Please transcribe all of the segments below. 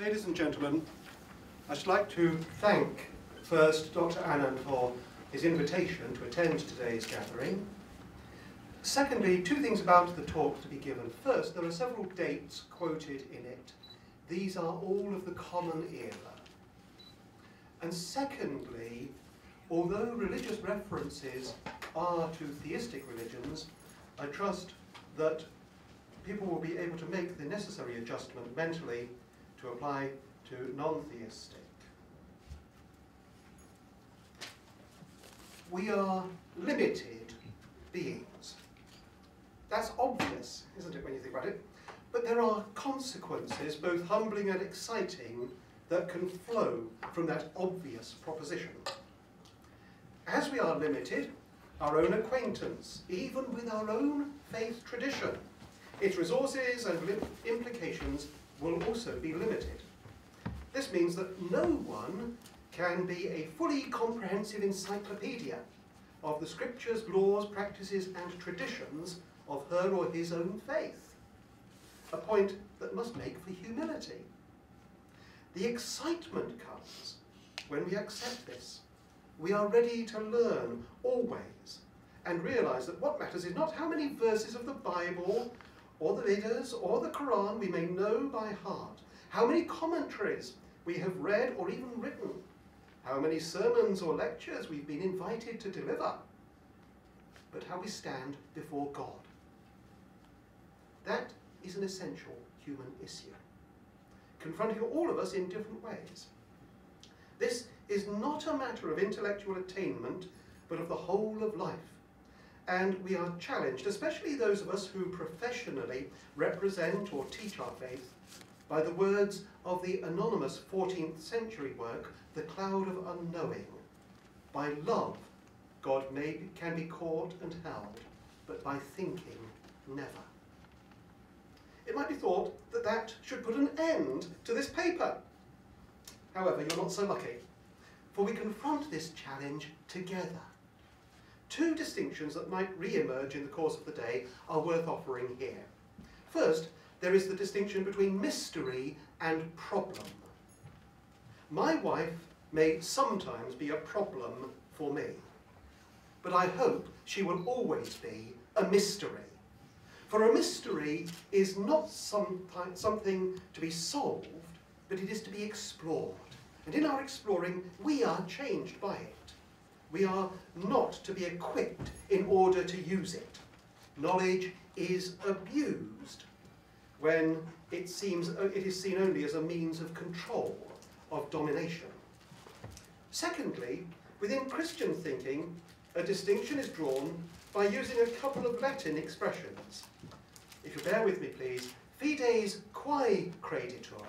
Ladies and gentlemen, I should like to thank first Dr. Anand for his invitation to attend today's gathering. Secondly, two things about the talk to be given. First, there are several dates quoted in it. These are all of the Common Era. And secondly, although religious references are to theistic religions, I trust that people will be able to make the necessary adjustment mentally to apply to non-theistic. We are limited beings. That's obvious, isn't it, when you think about it? But there are consequences, both humbling and exciting, that can flow from that obvious proposition. As we are limited, our own acquaintance, even with our own faith tradition, its resources and implications will also be limited. This means that no one can be a fully comprehensive encyclopedia of the scriptures, laws, practices, and traditions of her or his own faith. A point that must make for humility. The excitement comes when we accept this. We are ready to learn always and realize that what matters is not how many verses of the Bible or the Vedas or the Quran we may know by heart, how many commentaries we have read or even written, how many sermons or lectures we've been invited to deliver, but how we stand before God. That is an essential human issue, confronting all of us in different ways. This is not a matter of intellectual attainment, but of the whole of life. And we are challenged, especially those of us who professionally represent or teach our faith, by the words of the anonymous 14th century work, The Cloud of Unknowing. By love, God may, can be caught and held, but by thinking, never. It might be thought that that should put an end to this paper. However, you're not so lucky, for we confront this challenge together. Two distinctions that might re-emerge in the course of the day are worth offering here. First, there is the distinction between mystery and problem. My wife may sometimes be a problem for me, but I hope she will always be a mystery. For a mystery is not some, something to be solved, but it is to be explored. And in our exploring, we are changed by it. We are not to be equipped in order to use it. Knowledge is abused when it, seems, it is seen only as a means of control, of domination. Secondly, within Christian thinking, a distinction is drawn by using a couple of Latin expressions. If you bear with me, please, fides quae creditur,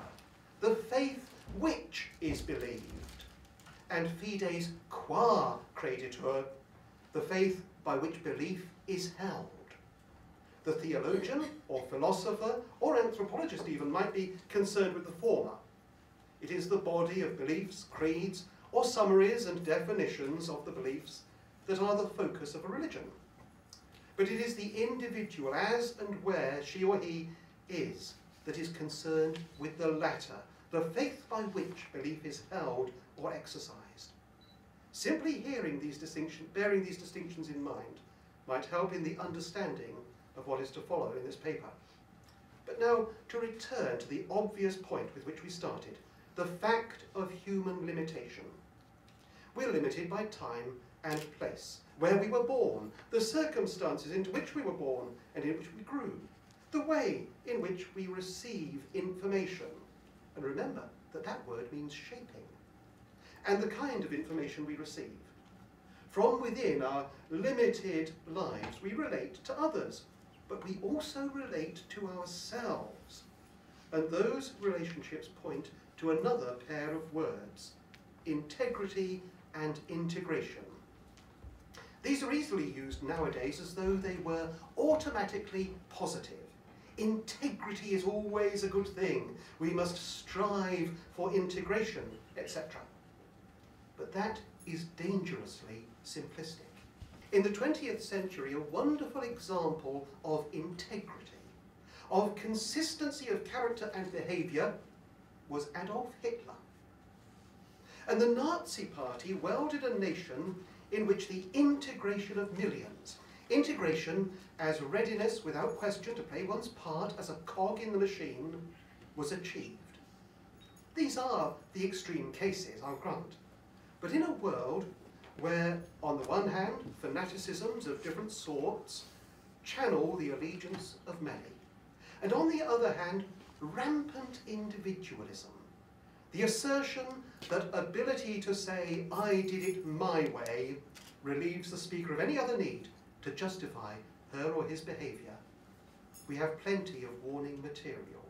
the faith which is believed, and fides qua creditur, the faith by which belief is held. The theologian, or philosopher, or anthropologist even, might be concerned with the former. It is the body of beliefs, creeds, or summaries and definitions of the beliefs that are the focus of a religion. But it is the individual as and where she or he is that is concerned with the latter, the faith by which belief is held or exercised. Simply hearing these distinctions, bearing these distinctions in mind, might help in the understanding of what is to follow in this paper. But now, to return to the obvious point with which we started, the fact of human limitation. We're limited by time and place, where we were born, the circumstances into which we were born and in which we grew, the way in which we receive information. And remember that that word means shaping. And the kind of information we receive. From within our limited lives, we relate to others, but we also relate to ourselves. And those relationships point to another pair of words, integrity and integration. These are easily used nowadays as though they were automatically positive. Integrity is always a good thing. We must strive for integration, etc. But that is dangerously simplistic. In the 20th century, a wonderful example of integrity, of consistency of character and behaviour, was Adolf Hitler. And the Nazi Party welded a nation in which the integration of millions, integration as readiness without question to play one's part as a cog in the machine, was achieved. These are the extreme cases, I'll grant. But in a world where, on the one hand, fanaticisms of different sorts channel the allegiance of many, and on the other hand, rampant individualism, the assertion that ability to say, I did it my way, relieves the speaker of any other need to justify her or his behaviour, we have plenty of warning material.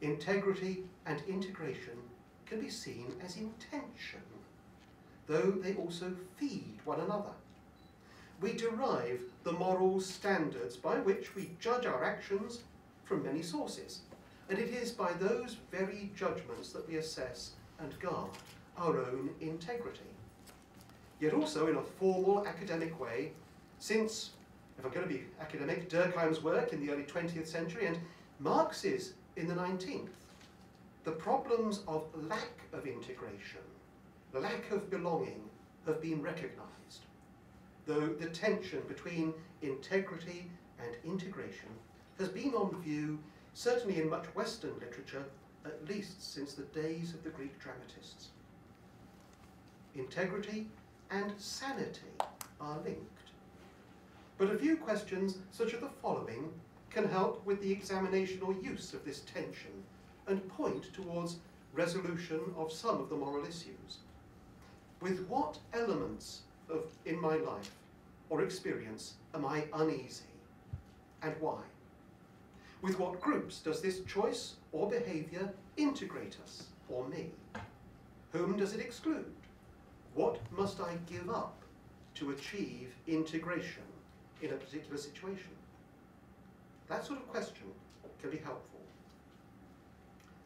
Integrity and integration can be seen as intention, though they also feed one another. We derive the moral standards by which we judge our actions from many sources, and it is by those very judgments that we assess and guard our own integrity. Yet also in a formal academic way, since, if I'm going to be academic, Durkheim's work in the early 20th century and Marx's in the 19th, the problems of lack of integration, lack of belonging, have been recognised, though the tension between integrity and integration has been on view certainly in much Western literature, at least since the days of the Greek dramatists. Integrity and sanity are linked. But a few questions, such as the following, can help with the examination or use of this tension and point towards resolution of some of the moral issues. With what elements of, in my life or experience am I uneasy, and why? With what groups does this choice or behaviour integrate us, or me? Whom does it exclude? What must I give up to achieve integration in a particular situation? That sort of question can be helpful.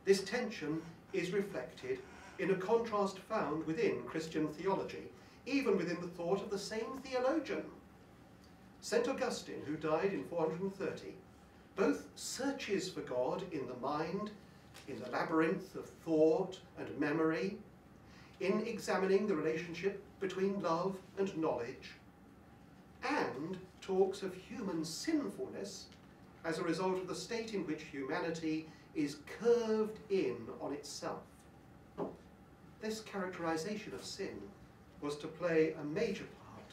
This tension is reflected in a contrast found within Christian theology, even within the thought of the same theologian. St. Augustine, who died in 430, both searches for God in the mind, in the labyrinth of thought and memory, in examining the relationship between love and knowledge, and talks of human sinfulness as a result of the state in which humanity is curved in on itself. This characterization of sin was to play a major part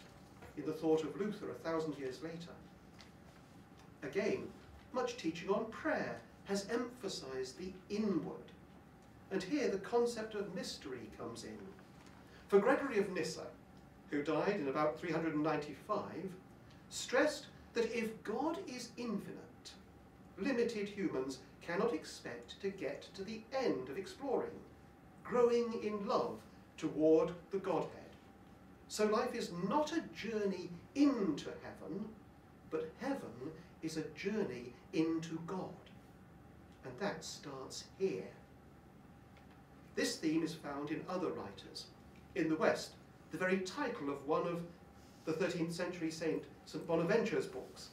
in the thought of Luther a thousand years later. Again, much teaching on prayer has emphasized the inward. And here the concept of mystery comes in. For Gregory of Nyssa, who died in about 395, stressed that if God is infinite, limited humans cannot expect to get to the end of exploring, growing in love toward the Godhead. So life is not a journey into heaven, but heaven is a journey into God. And that starts here. This theme is found in other writers. In the West, the very title of one of the 13th century Saint St. Bonaventure's books,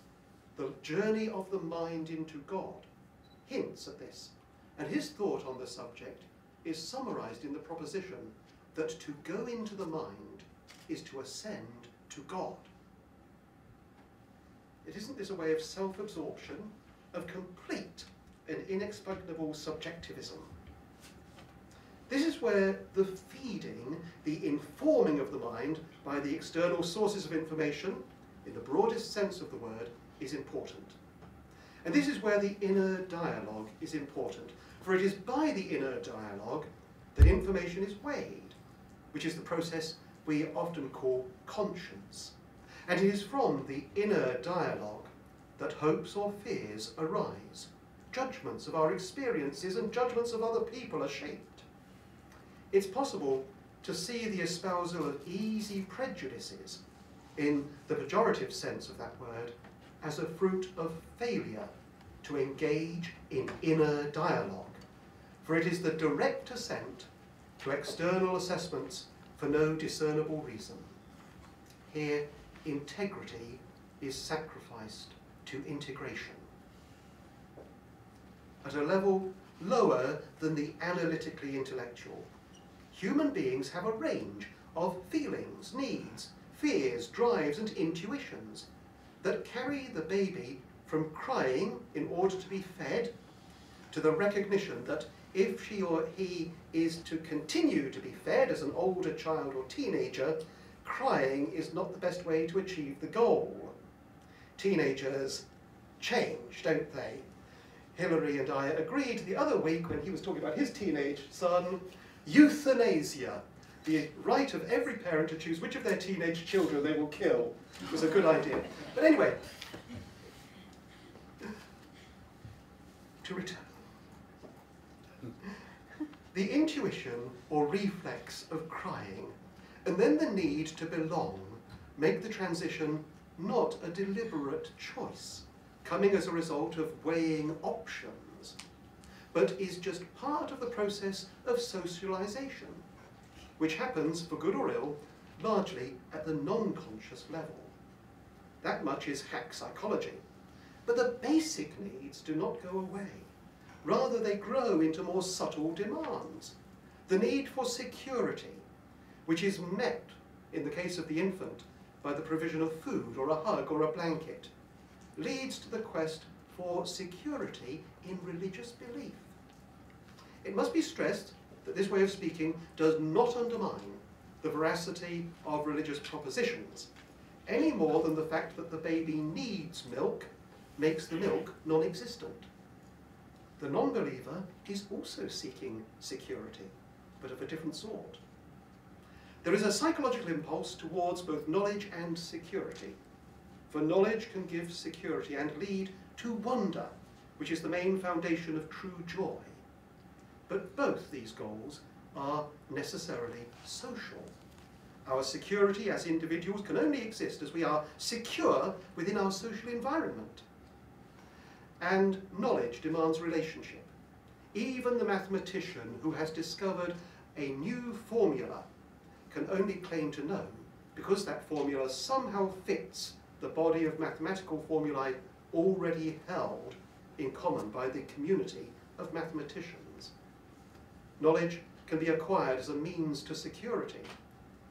The Journey of the Mind into God, hints at this. And his thought on the subject is summarized in the proposition that to go into the mind is to ascend to God. It isn't this a way of self-absorption, of complete and inexpugnable subjectivism? This is where the feeding, the informing of the mind by the external sources of information, in the broadest sense of the word, is important. And this is where the inner dialogue is important, for it is by the inner dialogue that information is weighed, which is the process we often call conscience. And it is from the inner dialogue that hopes or fears arise. Judgments of our experiences and judgments of other people are shaped. It's possible to see the espousal of easy prejudices, in the pejorative sense of that word, as a fruit of failure to engage in inner dialogue, for it is the direct assent to external assessments for no discernible reason. Here, integrity is sacrificed to integration. At a level lower than the analytically intellectual. Human beings have a range of feelings, needs, fears, drives, and intuitions that carry the baby from crying in order to be fed to the recognition that if she or he is to continue to be fed as an older child or teenager, crying is not the best way to achieve the goal. Teenagers change, don't they? Hilary and I agreed the other week when he was talking about his teenage son, euthanasia, the right of every parent to choose which of their teenage children they will kill, was a good idea. But anyway, to return. The intuition or reflex of crying, and then the need to belong, make the transition not a deliberate choice, coming as a result of weighing options, but is just part of the process of socialization, which happens, for good or ill, largely at the non-conscious level. That much is hack psychology. But the basic needs do not go away. Rather, they grow into more subtle demands. The need for security, which is met, in the case of the infant, by the provision of food or a hug or a blanket, leads to the quest for security in religious belief. It must be stressed that this way of speaking does not undermine the veracity of religious propositions, any more than the fact that the baby needs milk makes the milk non-existent. The non-believer is also seeking security, but of a different sort. There is a psychological impulse towards both knowledge and security, for knowledge can give security and lead to wonder, which is the main foundation of true joy. But both these goals are necessarily social. Our security as individuals can only exist as we are secure within our social environment. And knowledge demands relationship. Even the mathematician who has discovered a new formula can only claim to know because that formula somehow fits the body of mathematical formulae already held in common by the community of mathematicians. Knowledge can be acquired as a means to security,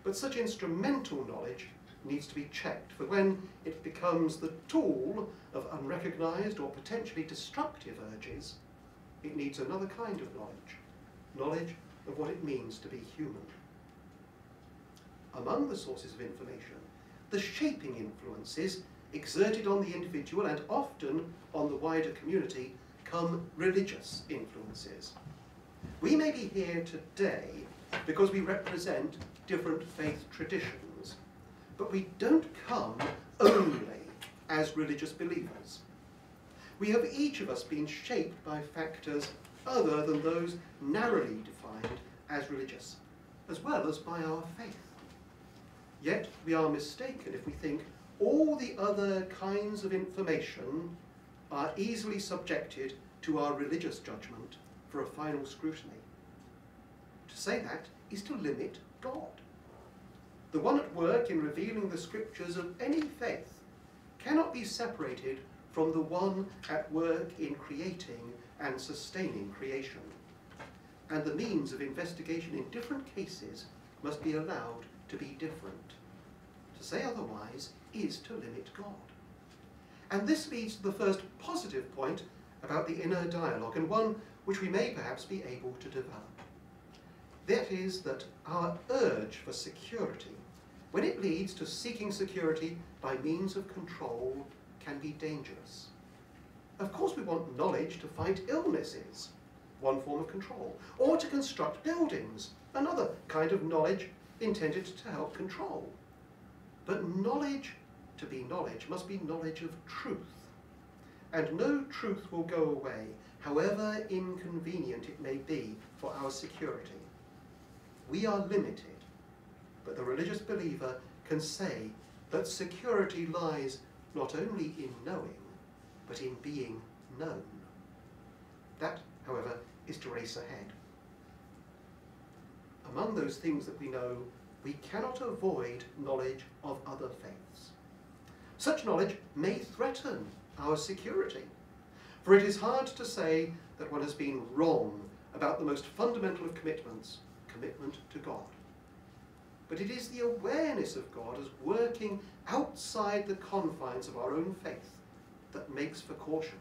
but such instrumental knowledge needs to be checked, for when it becomes the tool of unrecognized or potentially destructive urges, it needs another kind of knowledge, knowledge of what it means to be human. Among the sources of information, the shaping influences exerted on the individual and often on the wider community come religious influences. We may be here today because we represent different faith traditions, but we don't come only as religious believers. We have each of us been shaped by factors other than those narrowly defined as religious, as well as by our faith. Yet we are mistaken if we think all the other kinds of information are easily subjected to our religious judgment for a final scrutiny. To say that is to limit God. The one at work in revealing the scriptures of any faith cannot be separated from the one at work in creating and sustaining creation. And the means of investigation in different cases must be allowed to be different. To say otherwise is to limit God. And this leads to the first positive point about the inner dialogue, and one which we may perhaps be able to develop. That is that our urge for security when it leads to seeking security by means of control can be dangerous. Of course we want knowledge to fight illnesses, one form of control, or to construct buildings, another kind of knowledge intended to help control. But knowledge, to be knowledge, must be knowledge of truth. And no truth will go away, however inconvenient it may be for our security. We are limited but the religious believer can say that security lies not only in knowing, but in being known. That, however, is to race ahead. Among those things that we know, we cannot avoid knowledge of other faiths. Such knowledge may threaten our security. For it is hard to say that one has been wrong about the most fundamental of commitments, commitment to God. But it is the awareness of God as working outside the confines of our own faith that makes for caution.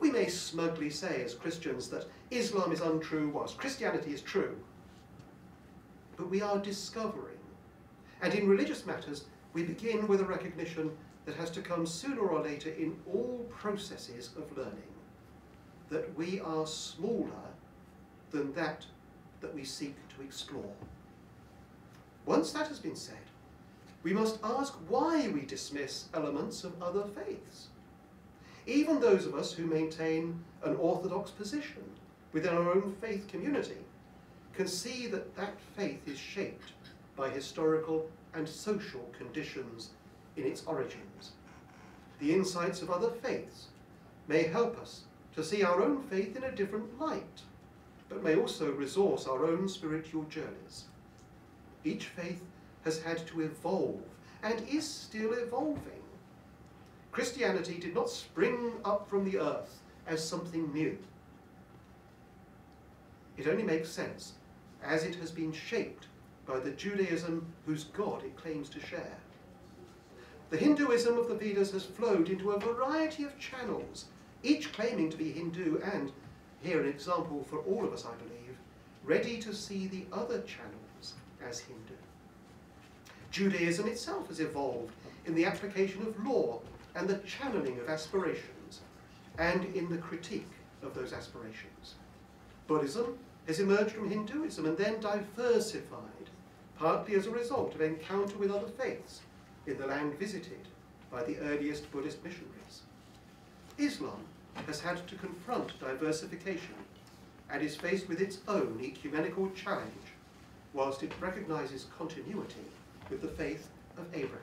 We may smugly say as Christians that Islam is untrue whilst Christianity is true. But we are discovering. And in religious matters, we begin with a recognition that has to come sooner or later in all processes of learning that we are smaller than that that we seek to explore. Once that has been said, we must ask why we dismiss elements of other faiths. Even those of us who maintain an orthodox position within our own faith community can see that that faith is shaped by historical and social conditions in its origins. The insights of other faiths may help us to see our own faith in a different light, but may also resource our own spiritual journeys. Each faith has had to evolve and is still evolving. Christianity did not spring up from the earth as something new. It only makes sense as it has been shaped by the Judaism whose God it claims to share. The Hinduism of the Vedas has flowed into a variety of channels, each claiming to be Hindu and, here an example for all of us I believe, ready to see the other channels as Hindu. Judaism itself has evolved in the application of law and the channeling of aspirations, and in the critique of those aspirations. Buddhism has emerged from Hinduism and then diversified, partly as a result of encounter with other faiths in the land visited by the earliest Buddhist missionaries. Islam has had to confront diversification and is faced with its own ecumenical challenge, whilst it recognizes continuity with the faith of Abraham.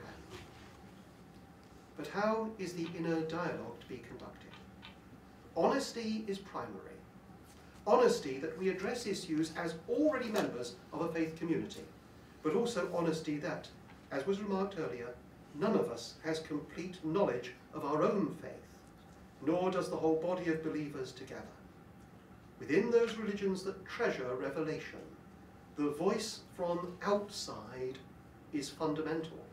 But how is the inner dialogue to be conducted? Honesty is primary. Honesty that we address issues as already members of a faith community, but also honesty that, as was remarked earlier, none of us has complete knowledge of our own faith, nor does the whole body of believers together. Within those religions that treasure revelation, the voice from outside is fundamental.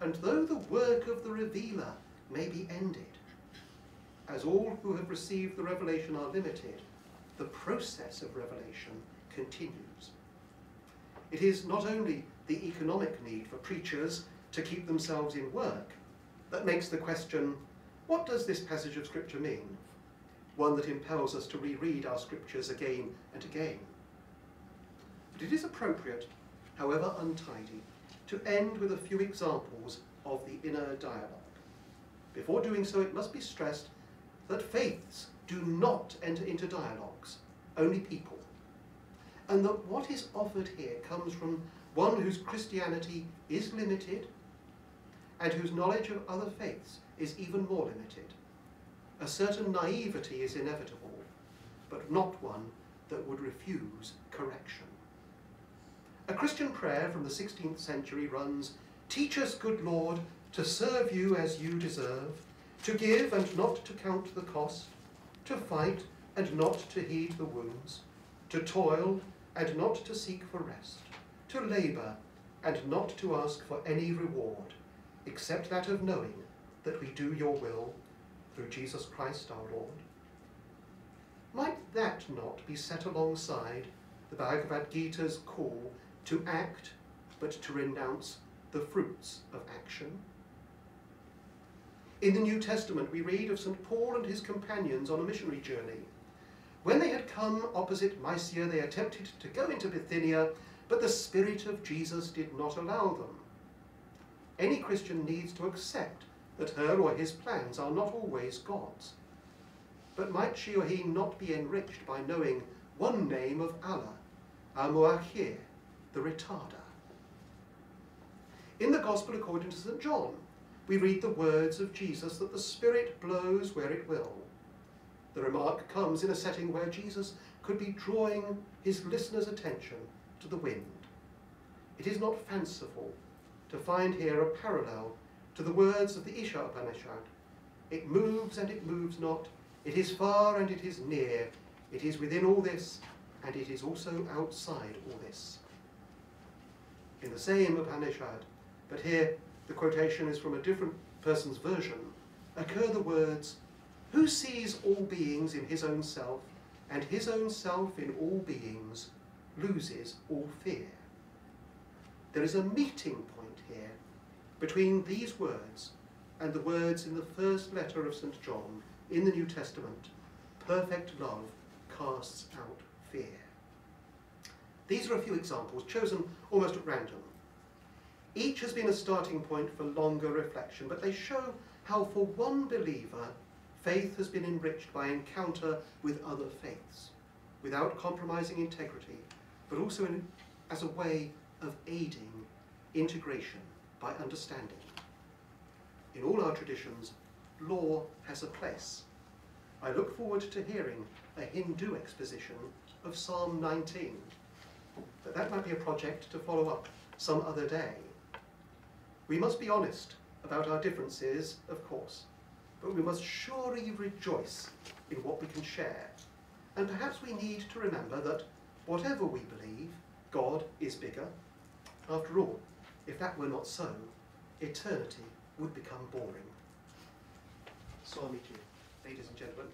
And though the work of the revealer may be ended, as all who have received the revelation are limited, the process of revelation continues. It is not only the economic need for preachers to keep themselves in work that makes the question, what does this passage of Scripture mean? One that impels us to reread our Scriptures again and again. But it is appropriate, however untidy, to end with a few examples of the inner dialogue. Before doing so, it must be stressed that faiths do not enter into dialogues, only people. And that what is offered here comes from one whose Christianity is limited and whose knowledge of other faiths is even more limited. A certain naivety is inevitable, but not one that would refuse correction. A Christian prayer from the 16th century runs, Teach us, good Lord, to serve you as you deserve, to give and not to count the cost, to fight and not to heed the wounds, to toil and not to seek for rest, to labour and not to ask for any reward, except that of knowing that we do your will through Jesus Christ our Lord. Might that not be set alongside the Bhagavad Gita's call to act, but to renounce the fruits of action. In the New Testament, we read of St. Paul and his companions on a missionary journey. When they had come opposite Mysia, they attempted to go into Bithynia, but the Spirit of Jesus did not allow them. Any Christian needs to accept that her or his plans are not always God's. But might she or he not be enriched by knowing one name of Allah, Al-Muakhir, the retarder. In the Gospel according to St. John, we read the words of Jesus that the Spirit blows where it will. The remark comes in a setting where Jesus could be drawing his listeners' attention to the wind. It is not fanciful to find here a parallel to the words of the Isha Upanishad, It moves and it moves not. It is far and it is near. It is within all this, and it is also outside all this. In the same Upanishad, but here the quotation is from a different person's version, occur the words, Who sees all beings in his own self, and his own self in all beings, loses all fear. There is a meeting point here between these words and the words in the first letter of St. John in the New Testament perfect love casts out fear. These are a few examples chosen almost at random. Each has been a starting point for longer reflection, but they show how, for one believer, faith has been enriched by encounter with other faiths, without compromising integrity, but also in, as a way of aiding integration by understanding. In all our traditions, law has a place. I look forward to hearing a Hindu exposition of Psalm 19. But that might be a project to follow up some other day. We must be honest about our differences, of course, but we must surely rejoice in what we can share. And perhaps we need to remember that whatever we believe, God is bigger. After all, if that were not so, eternity would become boring. So meet you, ladies and gentlemen.